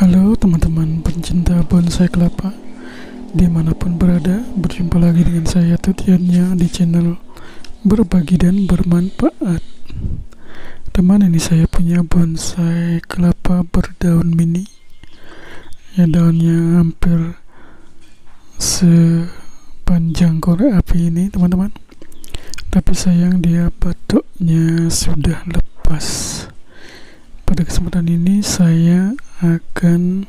Halo teman-teman pencinta bonsai kelapa. Di mana pun berada Berjumpa lagi dengan saya Tutiannya di channel Berbagi dan bermanfaat. Teman ini saya punya bonsai kelapa berdaun mini. Ya daunnya hampir Sepanjang korek api ini teman-teman. Tapi sayang dia batoknya sudah lepas kesempatan ini saya akan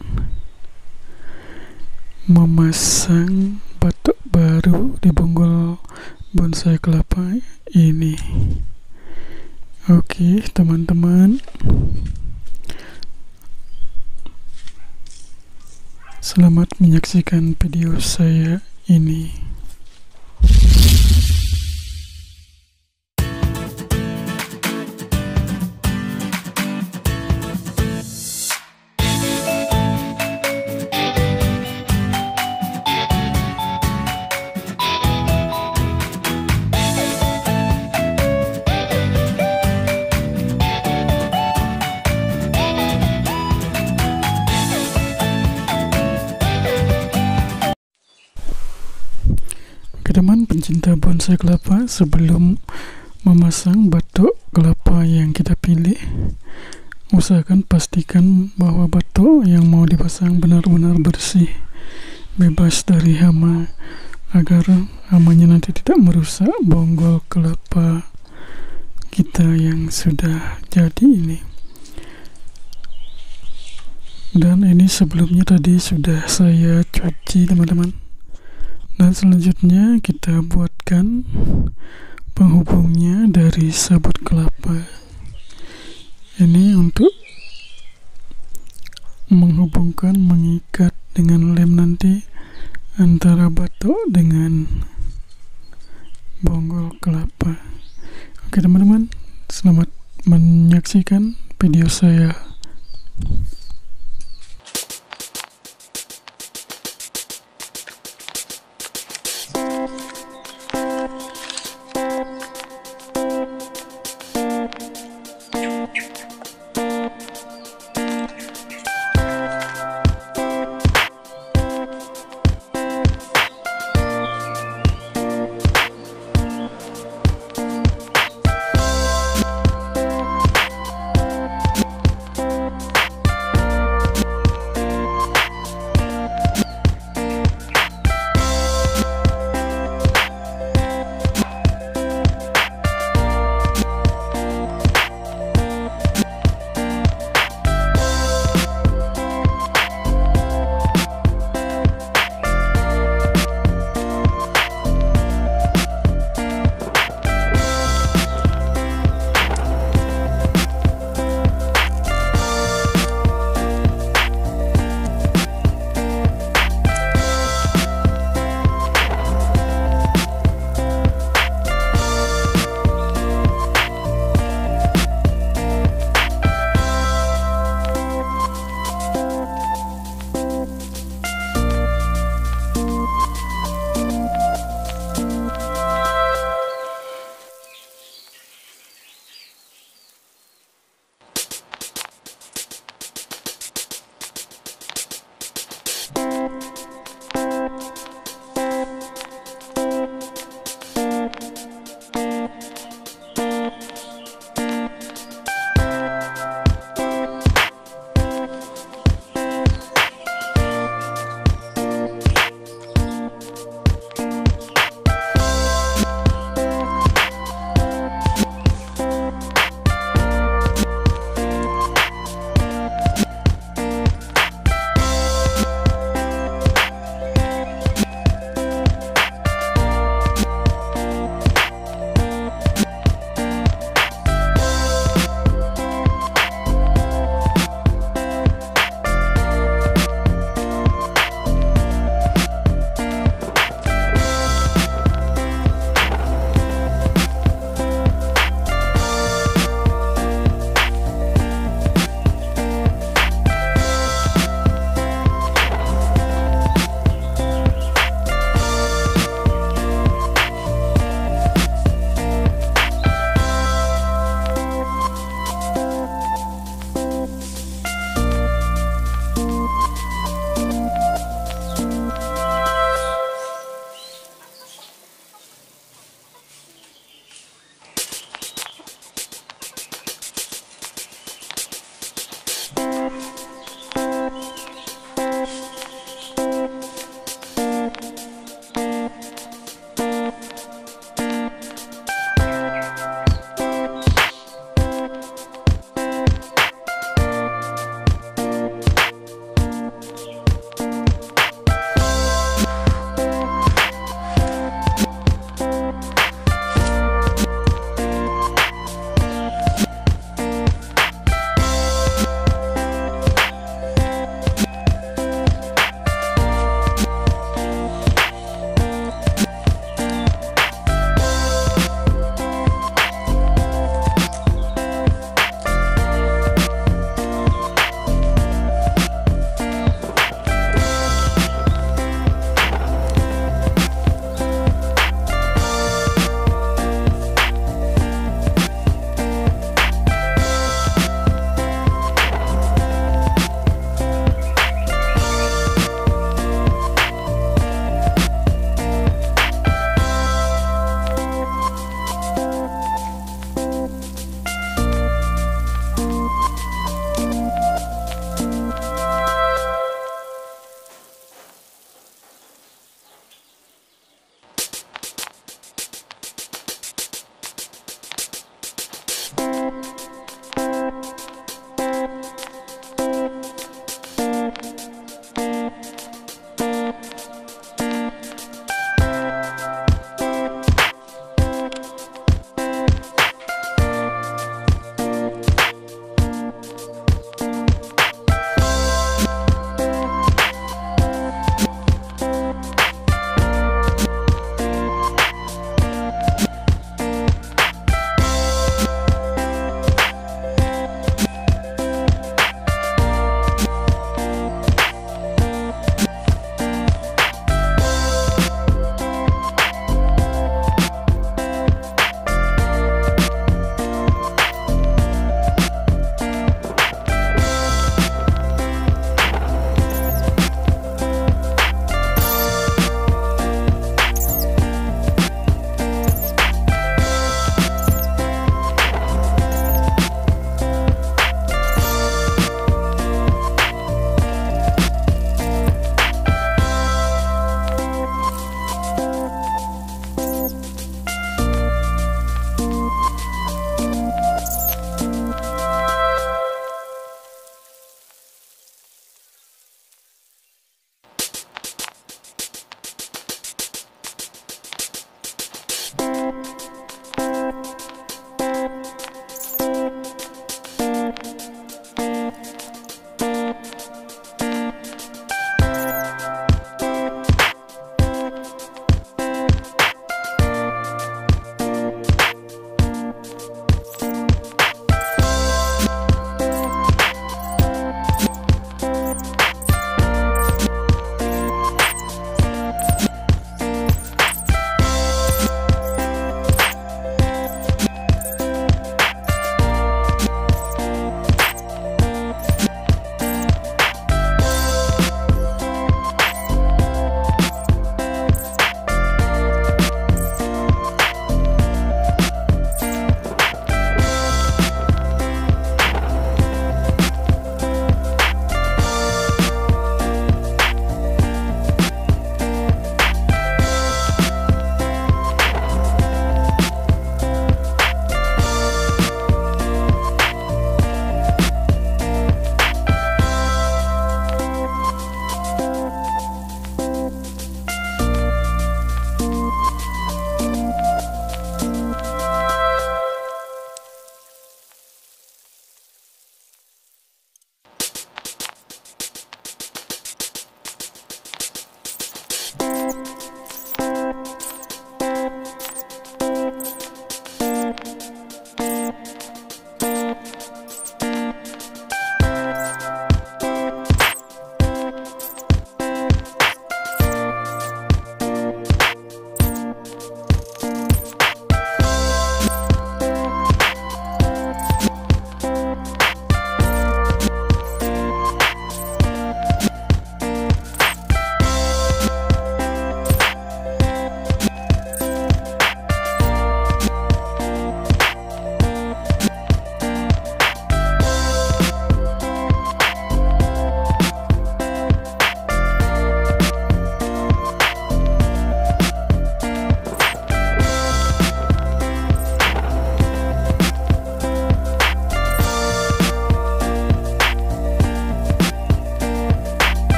memasang batok baru di bonggol bonsai kelapa ini. Oke teman-teman. Selamat menyaksikan video saya ini Oke teman pencinta bonsai kelapa sebelum memasang batok kelapa yang kita pilih usahakan pastikan bahwa batok yang mau dipasang benar-benar bersih bebas dari hama agar hamanya nanti tidak merusak bonggol kelapa kita yang sudah jadi ini. Dan ini sebelumnya tadi sudah saya cuci teman-teman dan selanjutnya kita buatkan penghubungnya dari sabut kelapa ini untuk menghubungkan mengikat dengan lem nanti antara batok dengan bonggol kelapa. Oke teman-teman selamat menyaksikan video saya